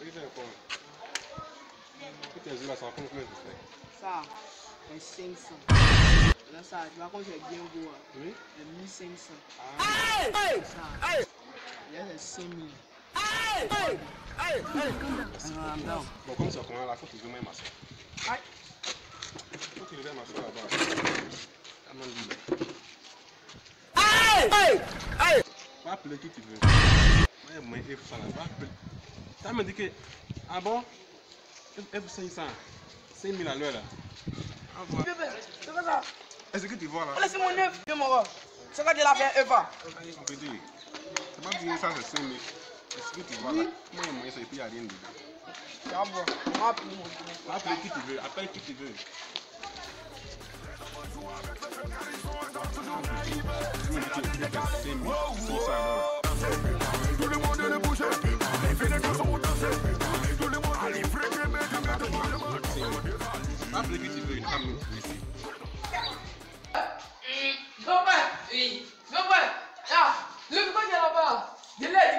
Aqui como? Aqui tem zila só, como que é isso? Né? Sá, é 500. Olha só, tu vai conseguir boa. Oui? É 1500. Ai! Ai! Ai! E essa é 100 mil. Ai! Ai! Ai! Ai! Não, não. Bom, como você é vai lá, faut que tu venha mais. Ai! Faut que tu venha mais là-bas. Tá mandando. Ai! Ai! Ai! Va appeler qui tu veux. Moi, il faut ça là-bas. Va. Ça me dit que. Ah bon? F 500. 5000 à l'heure là. C'est quoi ça Est-ce que tu vois là? Laisse mon neuf. Viens, mon. C'est quoi de la faire Eva On peut dire. C'est pas dire ça, c'est 5000. Est-ce que tu vois là? Moi, ça, et puis il n'y a rien dedans. C'est bon. On va appeler mon gars. Va appeler qui tu veux. Appelle qui tu veux. Tu me Une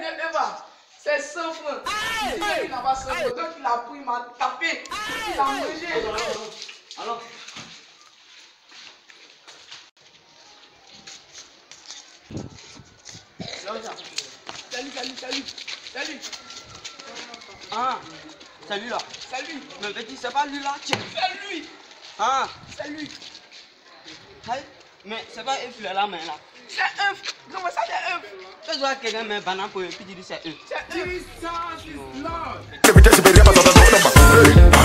de Eva. C'est 100 francs. Il dit qu'il n'a pas 100 francs. Donc a pris, m'a tapé. Il a mangé. Alors, Salut, salut, salut. Salut. ah, salut là. Salut. Mais petit, c'est pas lui là? C'est lui. Ah, C'est lui. hey, mais c'est pas est là, mais là. C'est œuf. Comment ça, c'est œuf Tu vois quelqu'un met banane pour eux, puis tu dis c'est eux. C'est œuf. Pasar.